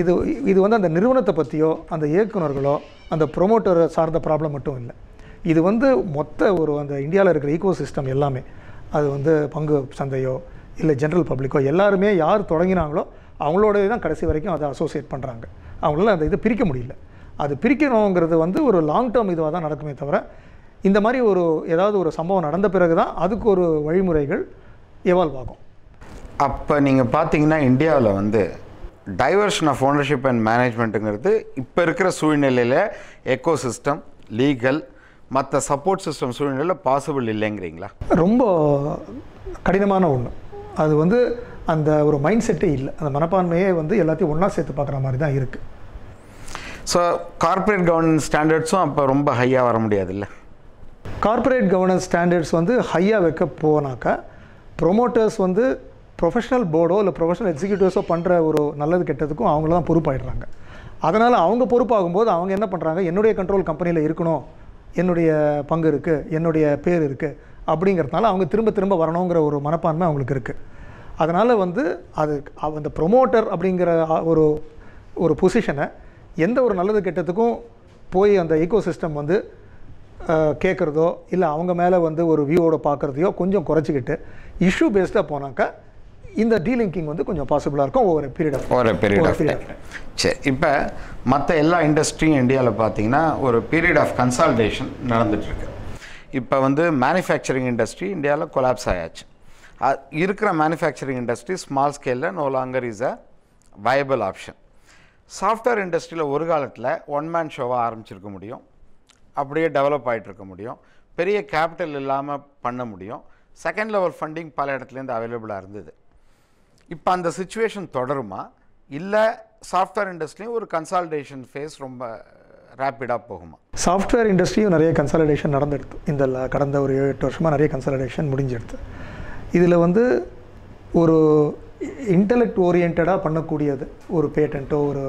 இது இது வந்து அந்த நிறுவனத்தை பற்றியோ அந்த இயக்குனர்களோ அந்த ப்ரொமோட்டரை சார்ந்த ப்ராப்ளம் மட்டும் இல்லை. இது வந்து மொத்த ஒரு அந்த இந்தியாவில் இருக்கிற ஈகோ சிஸ்டம் எல்லாமே. அது வந்து பங்கு சந்தையோ இல்லை ஜென்ரல் பப்ளிக்கோ எல்லாருமே யார் தொடங்கினாங்களோ அவங்களோடவே தான் கடைசி வரைக்கும் அதை அசோசியேட் பண்ணுறாங்க அவங்களால அந்த இதை பிரிக்க முடியல. அது பிரிக்கணுங்கிறது வந்து ஒரு லாங் டேர்ம் இதுவாக தான் நடக்குமே தவிர இந்த மாதிரி ஒரு ஏதாவது ஒரு சம்பவம் நடந்த பிறகு தான் அதுக்கு ஒரு வழிமுறைகள் எவால்வ் ஆகும்.
அப்போ நீங்கள் பார்த்தீங்கன்னா இந்தியாவில் வந்து டைவர்ஷன் ஆஃப் ஓனர்ஷிப் அண்ட் மேனேஜ்மெண்ட்டுங்கிறது இப்போ இருக்கிற சூழ்நிலையில் எக்கோ சிஸ்டம் லீகல் மற்ற சப்போர்ட் சிஸ்டம் சூழ்நிலையில் பாசிபிள் இல்லைங்கிறீங்களா?
ரொம்ப கடினமான ஒன்று அது வந்து அந்த ஒரு மைண்ட் செட்டே இல்லை. அந்த மனப்பான்மையே வந்து எல்லாத்தையும் ஒன்றா சேர்த்து பார்க்குற மாதிரி தான் இருக்குது
ஸோ கார்ப்பரேட் கவர்னன்ஸ் ஸ்டாண்டர்ட்ஸும் அப்போ ரொம்ப ஹையாக வர முடியாதுல்ல?
கார்ப்பரேட் கவர்னன்ஸ் ஸ்டாண்டர்ட்ஸ் வந்து ஹையாக வைக்க போனாக்கா ப்ரொமோட்டர்ஸ் வந்து ப்ரொஃபஷனல் போர்டோ இல்லை ப்ரொஃபஷனல் எக்ஸிக்யூட்டிவ்ஸோ பண்ணுற ஒரு நல்லது கெட்டதுக்கும் அவங்கள தான் பொறுப்பாயிடுறாங்க. அதனால் அவங்க பொறுப்பாகும்போது அவங்க என்ன பண்ணுறாங்க என்னுடைய கண்ட்ரோல் கம்பெனியில் இருக்கணும். என்னுடைய பங்கு இருக்குது என்னுடைய பேர் இருக்குது அப்படிங்கிறதுனால அவங்க திரும்ப திரும்ப வரணுங்கிற ஒரு மனப்பான்மை அவங்களுக்கு இருக்குது அதனால் வந்து அது அந்த ப்ரொமோட்டர் அப்படிங்கிற ஒரு ஒரு பொசிஷனை எந்த ஒரு நல்லது கெட்டதுக்கும் போய் அந்த ஈகோ சிஸ்டம் வந்து கேட்குறதோ இல்லை அவங்க மேலே வந்து ஒரு வியூவோட பார்க்குறதையோ கொஞ்சம் குறைச்சிக்கிட்டு இஷ்யூ பேஸ்டாக போனாக்கா இந்த டீலிங்கிங் வந்து கொஞ்சம் பாசிபிளாக இருக்கும் ஒவ்வொரு பீரியட் ஆஃப்
ஒரு பீரியட் ஆஃப் சரி இப்போ மற்ற எல்லா இண்டஸ்ட்ரியும் இந்தியாவில் பார்த்தீங்கன்னா ஒரு பீரியட் ஆஃப் கன்சால்டேஷன் நடந்துட்டுருக்கு இப்போ வந்து மேனுஃபேக்சரிங் இண்டஸ்ட்ரி இந்தியாவில் கொலாப்ஸ் ஆயாச்சு. இருக்கிற மேனுஃபேக்சரிங் இண்டஸ்ட்ரி ஸ்மால் ஸ்கேலில் no longer is a viable option software இண்டஸ்ட்ரியில் ஒரு காலத்தில் ஒன் மேன் ஷோவாக ஆரம்பிச்சிருக்க முடியும். அப்படியே டெவலப் ஆகிட்டு இருக்க முடியும். பெரிய கேபிட்டல் இல்லாமல் பண்ண முடியும். செகண்ட் லெவல் ஃபண்டிங் பல இடத்துலேருந்து அவைலபிளாக இருந்தது. இப்போ அந்த சுச்சுவேஷன் தொடருமா? இல்லை சாஃப்ட்வேர் இண்டஸ்ட்ரியும் ஒரு கன்சால்டேஷன் ஃபேஸ் ரொம்ப ரேப்பிடாக போகுமா?
சாஃப்ட்வேர் இண்டஸ்ட்ரியும் நிறைய கன்சாலிடேஷன் நடந்துடுது. இந்த கடந்த ஒரு ஏழு எட்டு வருஷமாக நிறைய கன்சாலிடேஷன் முடிஞ்சிடுது. இதில் வந்து ஒரு இன்டலெக்ட் ஓரியன்டாக பண்ணக்கூடியது. ஒரு பேட்டண்ட்டோ ஒரு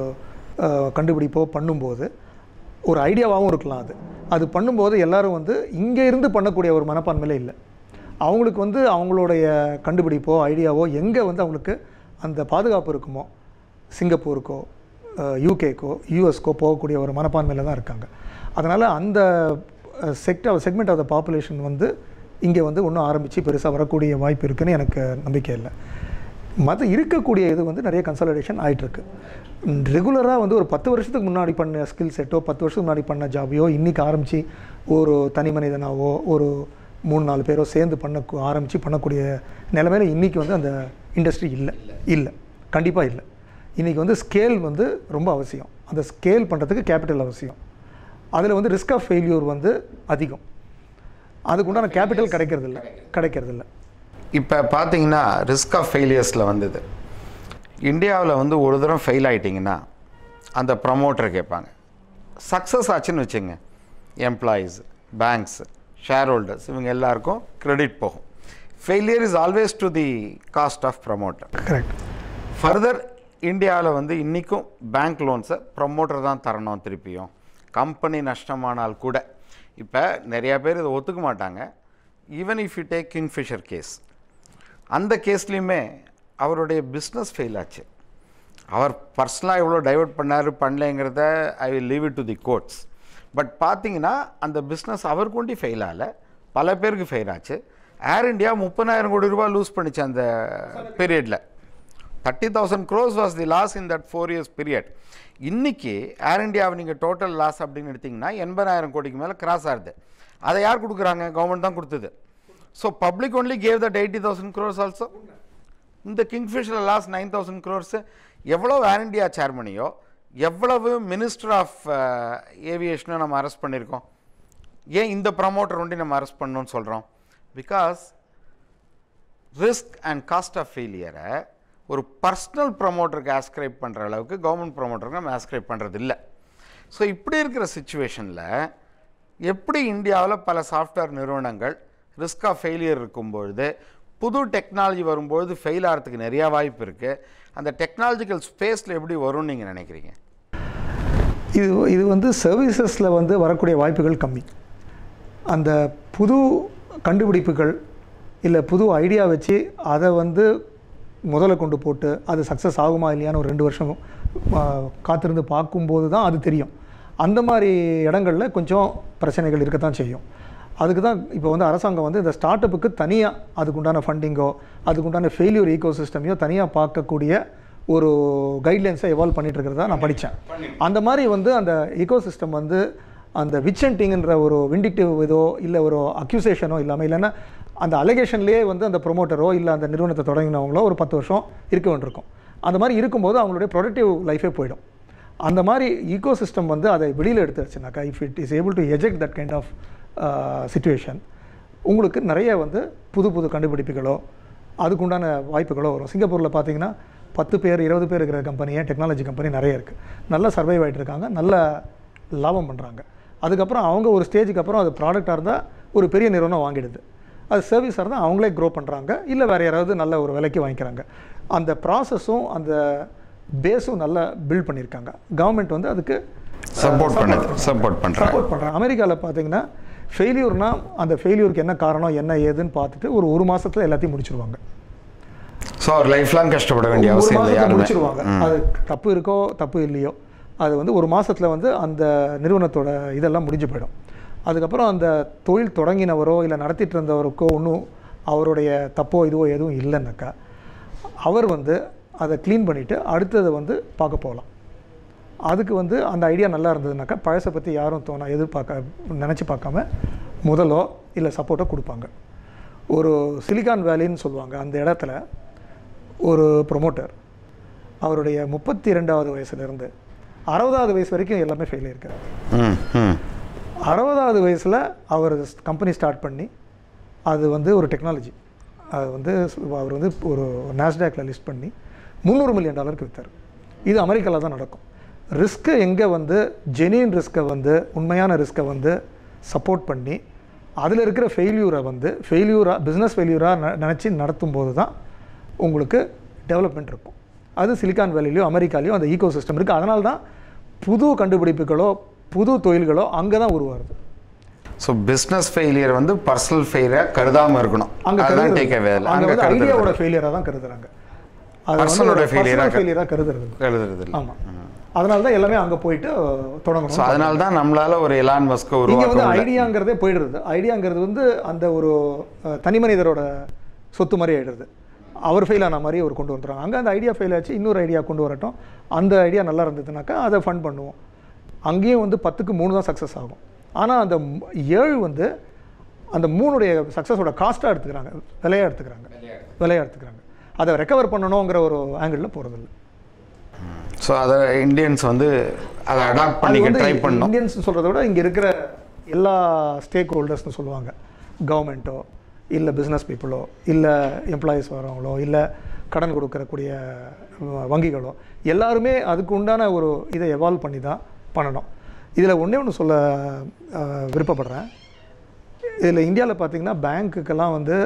கண்டுபிடிப்போ பண்ணும்போது ஒரு ஐடியாவாகவும் இருக்கலாம் அது. அது பண்ணும்போது எல்லோரும் வந்து இங்கே இருந்து பண்ணக்கூடிய ஒரு மனப்பான்மையில இல்லை. அவங்களுக்கு வந்து அவங்களுடைய கண்டுபிடிப்போ ஐடியாவோ எங்கே வந்து அவங்களுக்கு அந்த பாதுகாப்பு இருக்குமோ சிங்கப்பூருக்கோ யூகேக்கோ யூஎஸ்க்கோ போகக்கூடிய ஒரு மனப்பான்மையில் தான் இருக்காங்க. அதனால் அந்த sector segment of the population வந்து இங்கே வந்து இன்னும் ஆரம்பித்து பெருசாக வரக்கூடிய வாய்ப்பு இருக்குதுன்னு எனக்கு நம்பிக்கை இல்லை. மற்ற இருக்கக்கூடிய இது வந்து நிறைய கன்சல்டேஷன் ஆகிட்டுருக்கு ரெகுலராக வந்து ஒரு பத்து வருஷத்துக்கு முன்னாடி பண்ண ஸ்கில் செட்டோ பத்து வருஷத்துக்கு முன்னாடி பண்ண ஜாபையோ இன்றைக்கி ஆரம்பித்து ஒரு தனி மனிதனாவோ ஒரு மூணு நாலு பேரோ சேர்ந்து பண்ண ஆரம்பித்து பண்ணக்கூடிய நிலைமையில் இன்றைக்கி வந்து அந்த இண்டஸ்ட்ரி இல்லை. இல்லை. கண்டிப்பாக இல்லை. இன்றைக்கி வந்து ஸ்கேல் வந்து ரொம்ப அவசியம். அந்த ஸ்கேல் பண்ணுறதுக்கு கேபிட்டல் அவசியம். அதில் வந்து ரிஸ்க் ஆஃப் ஃபெயில்யூர் வந்து அதிகம். அதுக்கு உண்டான கேபிட்டல் கிடைக்கிறதில்ல. கிடைக்கிறதில்ல.
இப்போ பார்த்தீங்கன்னா ரிஸ்க் ஆஃப் ஃபெயிலியர்ஸில் வந்தது. இந்தியாவில் வந்து ஒரு தரம் ஃபெயில் ஆயிட்டிங்கன்னா அந்த ப்ரமோட்டரை கேட்பாங்க. சக்ஸஸ் ஆச்சுன்னு வச்சுங்க. எம்ப்ளாயீஸ் பேங்க்ஸ் ஷேர் ஹோல்டர்ஸ் இவங்க எல்லாருக்கும் கிரெடிட் போகும். Failure is always to the cost of promoter
correct
further இந்தியாவில் வந்து இன்றைக்கும் பேங்க் லோன்ஸை ப்ரமோட்டர் தான் தரணும் திருப்பியும். கம்பெனி நஷ்டமானால் கூட. இப்போ நிறையா பேர் இதை ஒத்துக்க மாட்டாங்க. Even if you take Kingfisher case அந்த கேஸ்லேயுமே அவருடைய பிஸ்னஸ் ஃபெயில் ஆச்சு. அவர் பர்சனலாக எவ்வளோ டைவர்ட் பண்ணார் பண்ணலைங்கிறத I will leave it to the courts but பார்த்தீங்கன்னா அந்த பிஸ்னஸ் அவருக்குண்டி கொண்டு ஃபெயில் ஆகலை. பல பேருக்கு ஃபெயில் ஆச்சு. ஏர் இந்தியா முப்பதாயிரம் கோடி ரூபா லூஸ் பண்ணிச்சு அந்த பீரியடில் thirty thousand crores was the loss in that four years period இன்றைக்கி ஏர் இண்டியாவை நீங்கள் டோட்டல் லாஸ் அப்படின்னு எடுத்தீங்கன்னா எண்பதாயிரம் கோடிக்கு மேலே கிராஸ் ஆகுது. அதை யார் கொடுக்குறாங்க? கவர்மெண்ட் தான் கொடுத்தது. So public only gave that eighty thousand crores also இந்த கிங்ஃபிஷரில் லாஸ்ட் நைன் தௌசண்ட் க்ரோர்ஸு எவ்வளோ ஏர் இண்டியா சேர்மனியோ எவ்வளவு மினிஸ்டர் ஆஃப் ஏவியேஷனை நம்ம அரெஸ்ட் பண்ணியிருக்கோம்? ஏன் இந்த ப்ரமோட்டர் ஒண்டி நம்ம அரெஸ்ட் பண்ணணும்னு சொல்கிறோம் because risk and cost of ஃபெயிலியரை ஒரு பர்சனல் ப்ரமோட்டருக்கு ஆஸ்கிரைப் பண்ணுற அளவுக்கு கவர்மெண்ட் ப்ரமோட்டருக்கு நம்ம ஆஸ்கிரைப் பண்ணுறது இல்லை ஸோ இப்படி இருக்கிற சுச்சுவேஷனில் எப்படி இந்தியாவில் பல சாஃப்ட்வேர் நிறுவனங்கள் ரிஸ்க் ஆஃப் ஃபெயிலியர் இருக்கும்பொழுது புது டெக்னாலஜி வரும்பொழுது ஃபெயில் ஆகிறதுக்கு நிறையா வாய்ப்பு இருக்குது அந்த டெக்னாலஜிக்கல் ஸ்பேஸில் எப்படி வரும்னு நீங்கள் நினைக்கிறீங்க?
இது இது வந்து சர்வீசஸில் வந்து வரக்கூடிய வாய்ப்புகள் கம்மி. அந்த புது கண்டுபிடிப்புகள் இல்லை புது ஐடியா வச்சு அதை வந்து முதல்ல கொண்டு போட்டு அது சக்ஸஸ் ஆகுமா இல்லையான்னு ஒரு ரெண்டு வருஷம் காத்திருந்து பார்க்கும்போது தான் அது தெரியும். அந்த மாதிரி இடங்களில் கொஞ்சம் பிரச்சனைகள் இருக்கத்தான் செய்யும். அதுக்கு தான் இப்போ வந்து அரசாங்கம் வந்து இந்த ஸ்டார்ட் அப்புக்கு தனியாக அதுக்குண்டான ஃபண்டிங்கோ அதுக்குண்டான ஃபெயிலியூர் ஈகோ சிஸ்டமையோ தனியாக பார்க்கக்கூடிய ஒரு கைட்லைன்ஸை எவால்வ் பண்ணிட்டு இருக்கிறதா நான் படித்தேன் அந்த மாதிரி வந்து அந்த ஈகோ சிஸ்டம் வந்து அந்த விச்சன்டிங்கிற ஒரு விண்டிக்டிவ் இதோ இல்லை ஒரு அக்யூசேஷனோ இல்லாமல் இல்லைன்னா அந்த அலிகேஷன்லேயே வந்து அந்த ப்ரொமோட்டரோ இல்லை அந்த நிறுவனத்தை தொடங்கினவங்களோ ஒரு பத்து வருஷம் இருக்க வேண்டியிருக்கும். அந்த மாதிரி இருக்கும்போது அவங்களுடைய ப்ரொடக்டிவ் லைஃபே போயிடும். அந்த மாதிரி ஈகோ சிஸ்டம் வந்து அதை வெளியில் எடுத்துருச்சுனாக்கா if it is able to eject that kind of situation உங்களுக்கு நிறைய வந்து புது புது கண்டுபிடிப்புகளோ அதுக்குண்டான வாய்ப்புகளோ வரும். சிங்கப்பூரில் பார்த்தீங்கன்னா பத்து பேர் இருபது பேர் இருக்கிற கம்பெனியே டெக்னாலஜி கம்பெனி நிறைய இருக்குது நல்லா சர்வைவ் ஆகிட்டு இருக்காங்க. நல்ல லாபம் பண்ணுறாங்க அதுக்கப்புறம் அவங்க ஒரு ஸ்டேஜுக்கு அப்புறம் அது ப்ராடக்டாக இருந்தால் ஒரு பெரிய நிறுவனம் வாங்கிடுது. அது சர்வீஸாக இருந்தால் அவங்களே க்ரோ பண்ணுறாங்க இல்லை வேறு யாராவது நல்ல ஒரு விலைக்கு வாங்கிக்கிறாங்க. அந்த ப்ராசஸும் அந்த பேஸும் நல்லா பில்ட் பண்ணியிருக்காங்க. கவர்மெண்ட் வந்து அதுக்கு
சப்போர்ட் பண்ணுது சப்போர்ட் பண்ணுறாங்க
சப்போர்ட் பண்ணுறாங்க அமெரிக்காவில் பார்த்தீங்கன்னா ஃபெயிலியூர்னா அந்த ஃபெயிலியூருக்கு என்ன காரணம் என்ன ஏதுன்னு பார்த்துட்டு ஒரு ஒரு மாசத்துல எல்லாத்தையும் முடிச்சிருவாங்க.
ஸோ அவர் லைஃப் லாங் கஷ்டப்பட வேண்டிய அவசியம் இல்லை
முடிச்சிருவாங்க. அது தப்பு இருக்கோ தப்பு இல்லையோ அது வந்து ஒரு மாசத்துல வந்து அந்த நிறுவனத்தோட இதெல்லாம் முடிஞ்சு போயிடும். அதுக்கப்புறம் அந்த தொழில் தொடங்கினவரோ இல்லை நடத்திட்டு இருந்தவருக்கோ ஒன்றும் அவருடைய தப்போ இதுவோ எதுவும் இல்லைன்னாக்கா அவர் வந்து அதை க்ளீன் பண்ணிவிட்டு அடுத்ததை வந்து பார்க்க போகலாம். அதுக்கு வந்து அந்த ஐடியா நல்லா இருந்ததுனாக்கா பழசை பற்றி யாரும் தோணா எதிர்பார்க்க நினச்சி பார்க்காம முதலோ இல்லை சப்போர்ட்டோ கொடுப்பாங்க. ஒரு சிலிகான் வேலின்னு சொல்லுவாங்க அந்த இடத்துல ஒரு ப்ரொமோட்டர் அவருடைய முப்பத்தி ரெண்டாவது வயசுலேருந்து அறுபதாவது வயசு வரைக்கும் எல்லாமே ஃபெயில் ஆயிருக்காரு. அறுபதாவது வயசில் அவர் கம்பெனி ஸ்டார்ட் பண்ணி அது வந்து ஒரு டெக்னாலஜி அது வந்து அவர் வந்து ஒரு நாஸ்டாக்ல லிஸ்ட் பண்ணி முந்நூறு மில்லியன் டாலருக்கு விற்றார் இது அமெரிக்காவில் தான் நடக்கும். ரிஸ்க்கு எங்கே வந்து ஜெனியின் ரிஸ்க்கை வந்து உண்மையான ரிஸ்க்கை வந்து சப்போர்ட் பண்ணி அதில் இருக்கிற ஃபெயில்யூரை வந்து ஃபெயில்யூராக பிஸ்னஸ் ஃபெயில்யூராக நினச்சி நடத்தும் போது தான் உங்களுக்கு டெவலப்மெண்ட் இருக்கும். அது சிலிக்கான் வேலிலையோ அமெரிக்காலேயோ அந்த ஈகோ சிஸ்டம் இருக்குது அதனால தான் புது கண்டுபிடிப்புகளோ புது தொழில்களோ அங்கே தான் உருவாகுது.
ஸோ பிஸ்னஸ் ஃபெயிலியர் வந்து பர்சனல் ஃபெயிலியர் கருதாமல் இருக்கணும்.
அங்கே
அதுதான் டேக் அவே
அங்கே வந்து ஐடியாவோட ஃபெயிலியரோட தான் கருதுறாங்க.
ஆ கரு-
ஃபெயிலியராக கருதுறது
இல்லை.
ஆமாம் அதனால தான் எல்லாமே அங்கே போயிட்டு
ஸோ
தொடங்கணும்
அதனால தான் நம்மளால ஒரு எலான் மஸ்கை
இங்கே
உருவாக்க
வந்து. ஐடியாங்கிறதே போயிடுறது. ஐடியாங்கிறது வந்து அந்த ஒரு தனி மனிதரோட சொத்து மாதிரி ஆயிடுறது. அவர் ஃபெயில் ஆன மாதிரி அவர் கொண்டு வந்துடுறாங்க அங்கே அந்த ஐடியா ஃபெயில் ஆச்சு இன்னொரு ஐடியா கொண்டு வரட்டும். அந்த ஐடியா நல்லா இருந்ததுனாக்கா அதை ஃபண்ட் பண்ணுவோம். அங்கேயும் வந்து பத்துக்கு மூணு தான் சக்ஸஸ் ஆகும். ஆனால் அந்த ஏழு வந்து அந்த மூணுடைய சக்ஸஸோட காஸ்ட்டாக எடுத்துக்கிறாங்க. விலையாக எடுத்துக்கிறாங்க. விலையாக எடுத்துக்கிறாங்க. அதை ரெக்கவர் பண்ணணுங்கிற ஒரு ஆங்கிளில் போகிறதில்ல
ஸோ அதை இந்தியன்ஸ் வந்து அதை அடாப்ட் பண்ணிக்க ட்ரை பண்ணணும்.
இந்தியன்ஸ் சொல்கிறத விட இங்கே இருக்கிற எல்லா ஸ்டேக் ஹோல்டர்ஸ்னு சொல்லுவாங்க. கவர்மெண்ட்டோ இல்லை பிஸ்னஸ் பீப்புளோ இல்லை எம்ப்ளாயீஸ் வரவங்களோ இல்லை கடன் கொடுக்கறக்கூடிய வங்கிகளோ எல்லாருமே அதுக்கு உண்டான ஒரு இதை எவால்வ் பண்ணி தான் பண்ணணும். இதில் ஒன்றே ஒன்று சொல்ல விருப்பப்படுறேன். இதில் இந்தியாவில் பார்த்தீங்கன்னா பேங்க்குக்கெல்லாம் வந்து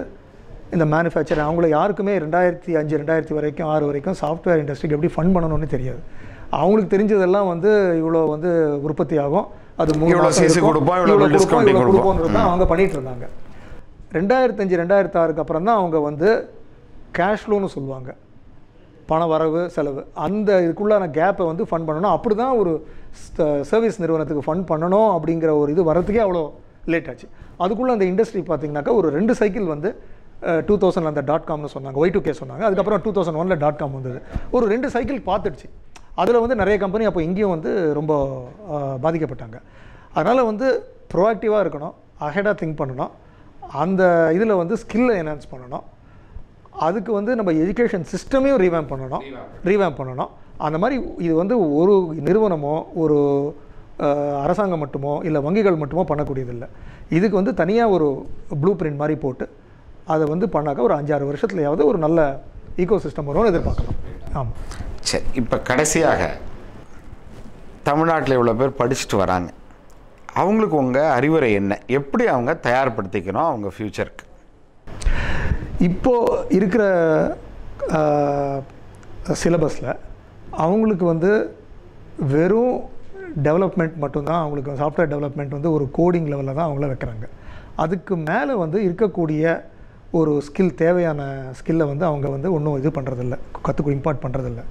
இந்த மேனுஃபேக்சர் அவங்கள யாருக்குமே ரெண்டாயிரத்தி அஞ்சு ரெண்டாயிரத்தி வரைக்கும் ஆறு வரைக்கும் சாஃப்ட்வேர் இண்டஸ்ட்ரிக்கு எப்படி ஃபண்ட் பண்ணணும்னு தெரியாது. அவங்களுக்கு தெரிஞ்சதெல்லாம் வந்து இவ்வளோ வந்து உற்பத்தி ஆகும். அது
கொடுப்போம்,
அவங்க பண்ணிட்டு இருந்தாங்க. ரெண்டாயிரத்தஞ்சு ரெண்டாயிரத்தி ஆறுக்கு அப்புறம் தான் அவங்க வந்து கேஷ் ஃப்ளோன்னு சொல்லுவாங்க. பண வரவு செலவு. அந்த இதுக்குள்ளான கேப்பை வந்து ஃபண்ட் பண்ணணும். அப்படி தான் ஒரு சர்வீஸ் நிறுவனத்துக்கு ஃபண்ட் பண்ணணும் அப்படிங்கிற ஒரு இது வரத்துக்கே அவ்வளோ லேட் ஆச்சு. அதுக்குள்ளே அந்த இண்டஸ்ட்ரி பார்த்தீங்கன்னாக்கா ஒரு ரெண்டு சைக்கிள் வந்து டூ தௌசண்ட் அந்த டாட் காம்னு சொன்னாங்க. ஒய் டூ கே சொன்னாங்க. அதுக்கப்புறம் டூ தௌசண்ட் ஒனில் டாட் காம் வந்தது. ஒரு ரெண்டு சைக்கிள் பார்த்துடுச்சு. அதில் வந்து நிறைய கம்பெனி அப்போ இங்கேயும் வந்து ரொம்ப பாதிக்கப்பட்டாங்க. அதனால் வந்து ப்ரோஆக்டிவாக இருக்கணும். அஹெடாக திங்க் பண்ணணும். அந்த இதில் வந்து ஸ்கில்லை என்ஹான்ஸ் பண்ணணும். அதுக்கு வந்து நம்ம எஜுகேஷன் சிஸ்டமையும் ரீவேம் பண்ணணும். ரீவேம் பண்ணணும். அந்த மாதிரி இது வந்து ஒரு நிறுவனமோ ஒரு அரசாங்கம் மட்டுமோ இல்லை வங்கிகள் மட்டுமோ பண்ணக்கூடியதில்லை. இதுக்கு வந்து தனியாக ஒரு ப்ளூ பிரிண்ட் மாதிரி போட்டு அதை வந்து பண்ணாக்க ஒரு அஞ்சாறு வருஷத்துலையாவது ஒரு நல்ல ஈகோ சிஸ்டம் வரும்னு எதிர்பார்க்கலாம். ஆமாம்
சரி இப்போ கடைசியாக தமிழ்நாட்டில் இவ்வளோ பேர் படிச்சுட்டு வராங்க. அவங்களுக்கு உங்கள் அறிவுரை என்ன? எப்படி அவங்க தயார்படுத்திக்கணும் அவங்க ஃப்யூச்சருக்கு
இப்போது இருக்கிற சிலபஸில் அவங்களுக்கு வந்து வெறும் டெவலப்மெண்ட் மட்டும்தான் அவங்களுக்கு சாஃப்ட்வேர் டெவலப்மெண்ட் வந்து ஒரு கோடிங் லெவலில் தான் அவங்கள வைக்கிறாங்க. அதுக்கு மேலே வந்து இருக்கக்கூடிய ஒரு ஸ்கில் தேவையான ஸ்கில்லை வந்து அவங்க வந்து ஒன்றும் இது பண்ணுறதில்ல கற்றுக்கு இம்பார்ட் பண்ணுறதில்ல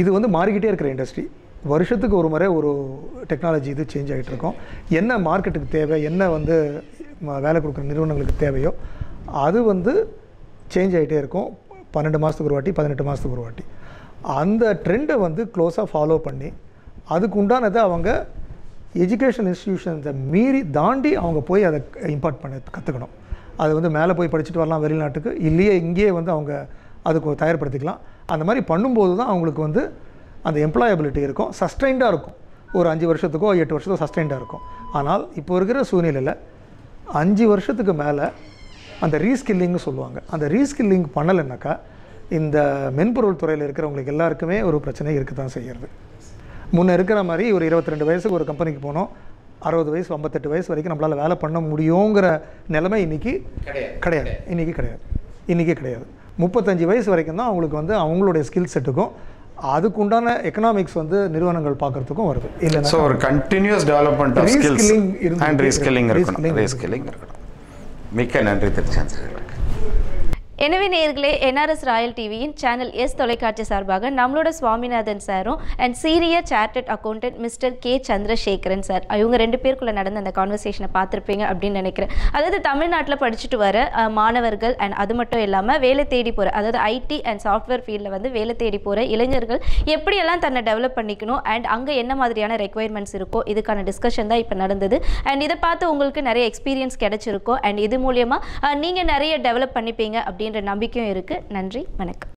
இது வந்து மாறிக்கிட்டே இருக்கிற இண்டஸ்ட்ரி வருஷத்துக்கு ஒரு முறை ஒரு டெக்னாலஜி இது சேஞ்ச் ஆகிட்டு இருக்கும். என்ன மார்க்கெட்டுக்கு தேவை என்ன வந்து வேலை கொடுக்குற நிறுவனங்களுக்கு தேவையோ அது வந்து சேஞ்ச் ஆகிட்டே இருக்கும். பன்னெண்டு மாதத்துக்கு ஒரு வாட்டி பதினெட்டு மாதத்துக்கு ஒரு வாட்டி. அந்த ட்ரெண்டை வந்து க்ளோஸாக ஃபாலோ பண்ணி அதுக்கு உண்டானதை அவங்க எஜுகேஷன் இன்ஸ்டிடியூஷன்ஸை மீறி தாண்டி அவங்க போய் அதை இம்பார்ட் பண்ண கற்றுக்கணும் அது வந்து மேலே போய் படிச்சுட்டு வரலாம் வெளிநாட்டுக்கு இல்லையே இங்கேயே வந்து அவங்க அதுக்கு தயார்படுத்திக்கலாம். அந்த மாதிரி பண்ணும்போது தான் அவங்களுக்கு வந்து அந்த எம்ப்ளாயபிலிட்டி இருக்கும். சஸ்டெயின்டாக இருக்கும். ஒரு அஞ்சு வருஷத்துக்கோ எட்டு வருஷத்துக்கோ சஸ்டெயின்டாக இருக்கும். ஆனால் இப்போ இருக்கிற சூழ்நிலையில் அஞ்சு வருஷத்துக்கு மேலே அந்த ரீஸ்கில்லிங்னு சொல்லுவாங்க. அந்த ரீஸ்கில்லிங் பண்ணலைன்னாக்கா இந்த மென்பொருள் துறையில் இருக்கிறவங்களுக்கு எல்லாருக்குமே ஒரு பிரச்சனை இருக்க தான் செய்கிறது முன்ன இருக்கிற மாதிரி ஒரு இருபத்தி ரெண்டு வயசுக்கு ஒரு கம்பெனிக்கு போனோம். அறுபது வயசு ஐம்பத்தெட்டு வயசு வரைக்கும் நம்மளால் வேலை பண்ண முடியுங்கிற நிலைமை இன்னைக்கு கிடையாது. இன்னைக்கு கிடையாது. இன்னைக்கு கிடையாது. முப்பத்தஞ்சு வயசு வரைக்கும் தான் அவங்களுக்கு வந்து அவங்களுடைய ஸ்கில் செட்டுக்கும் அதுக்குண்டான எக்கனாமிக்ஸ் வந்து நிறுவனங்கள் பார்க்கறதுக்கும் வருது.
ஸோ
இல்லைன்னா
ஒரு continuous development of and reskilling
இருக்கு.
இருக்கணும். ரீஸ்கில்லிங் இருக்கணும். மிக்க நன்றி திருச்சாந்தன்
எனவே நேர்களே என்ஆர்எஸ் ராயல் டிவியின் சேனல் எஸ் தொலைக்காட்சி சார்பாக நம்மளோட சுவாமிநாதன் சாரும் and senior chartered accountant mister K Chandrasekaran sir. இவங்க ரெண்டு பேருக்குள்ளே நடந்த அந்த கான்வர்சேஷனை பார்த்துருப்பீங்க அப்படின்னு நினைக்கிறேன். அதாவது தமிழ்நாட்டில் படிச்சுட்டு வர மாணவர்கள் அண்ட் அது மட்டும் இல்லாமல் வேலை தேடி போகிற அதாவது ஐடி அண்ட் சாஃப்ட்வேர் ஃபீல்டில் வந்து வேலை தேடி போகிற இளைஞர்கள் எப்படியெல்லாம் தன்னை டெவலப் பண்ணிக்கணும் அண்ட் அங்கே என்ன மாதிரியான ரெக்குயர்மெண்ட்ஸ் இருக்கோ இதுக்கான டிஸ்கஷன் தான் இப்போ நடந்தது. அண்ட் இதை பார்த்து உங்களுக்கு நிறைய எக்ஸ்பீரியன்ஸ் கிடைச்சிருக்கும். அண்ட் இது மூலியமாக நீங்கள் நிறைய டெவலப் பண்ணிப்பீங்க அப்படின்னு அப்படின்ற நம்பிக்கையும் இருக்குது நன்றி வணக்கம்.